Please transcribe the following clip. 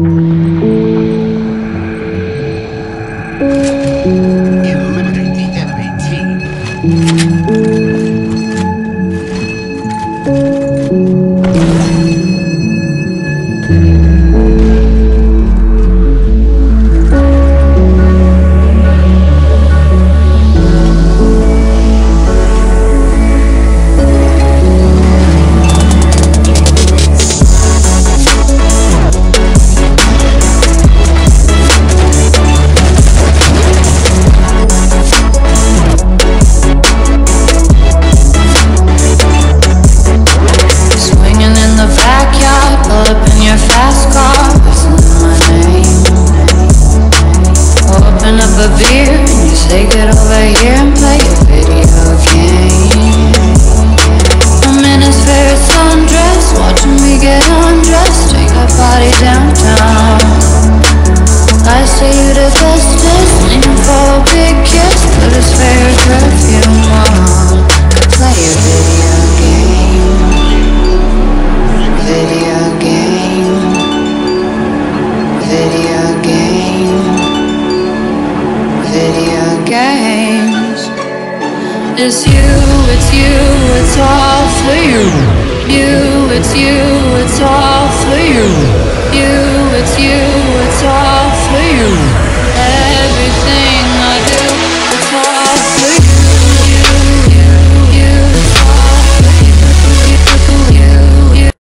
Eliminate the enemy team. a beer. And you say get over here? It's you, it's you, it's all for you. You, it's you.